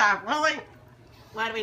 off, Lily. Why do we